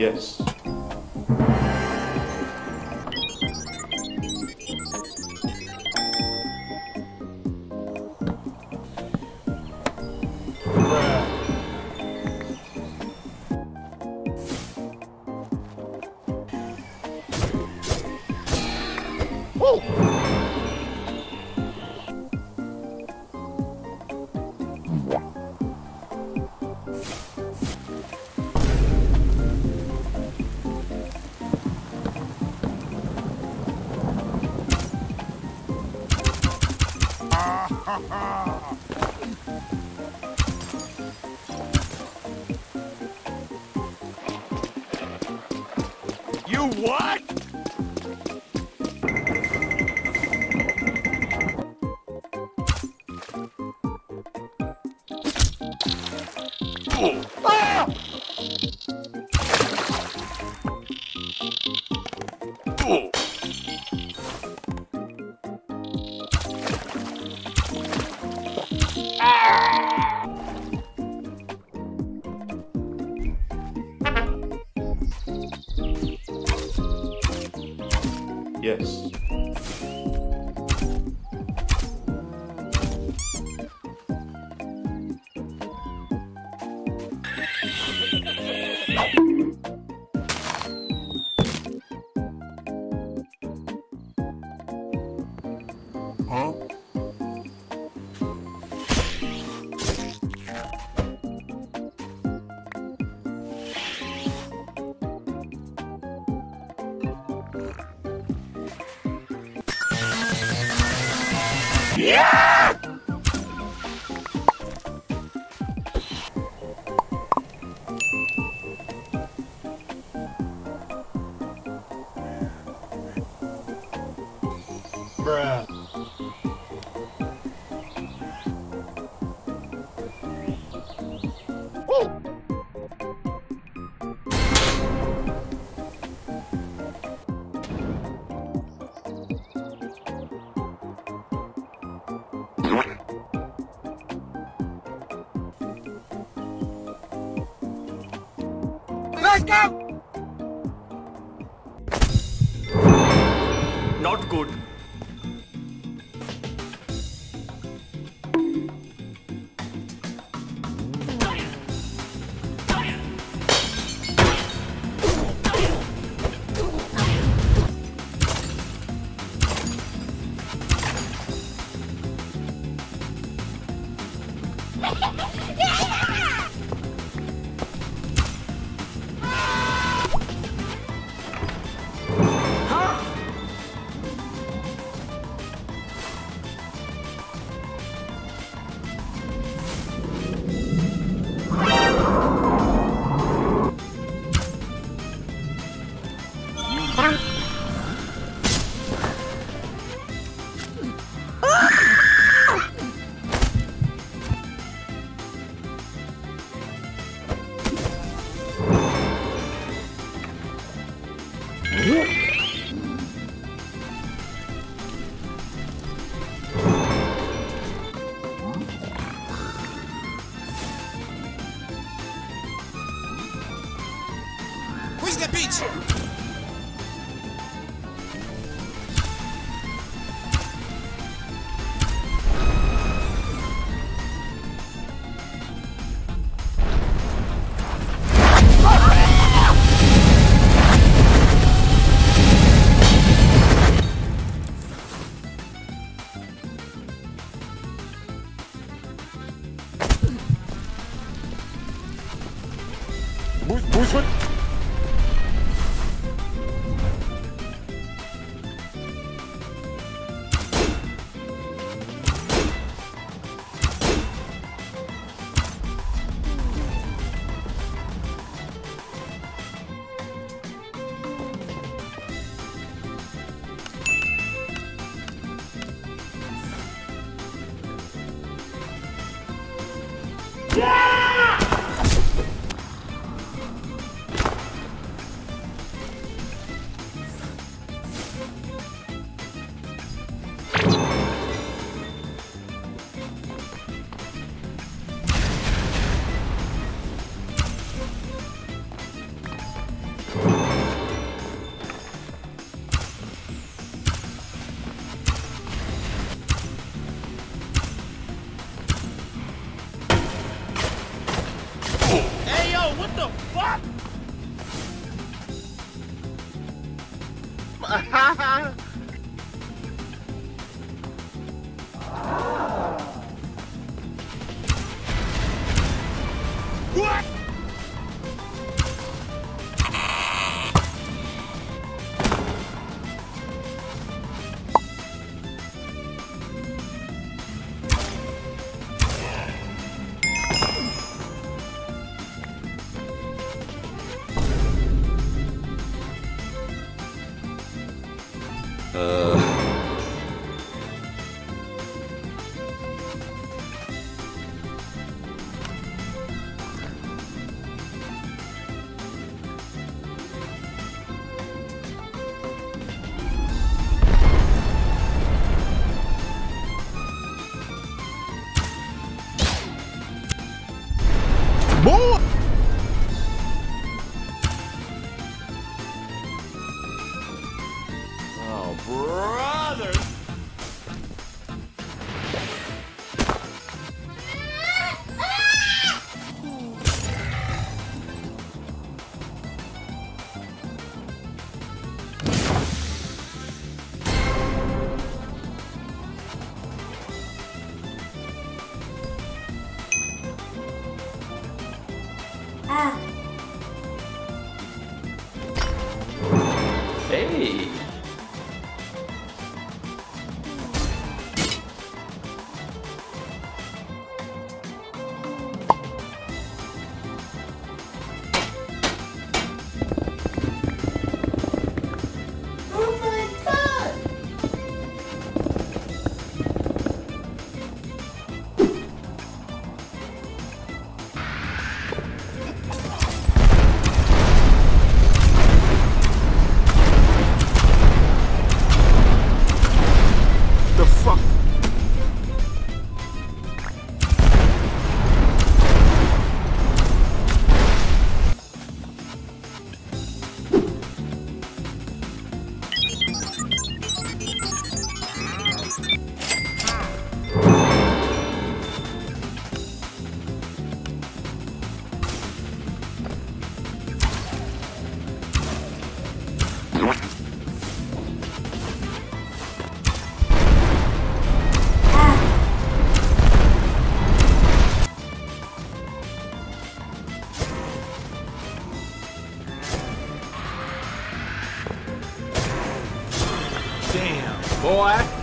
Yes. You what? Ah! Yes. Huh? Bruh. Let's go! Not good. Where's Boost, boost one. Fuck? what? Boy! Ah. Hey. Damn, boy.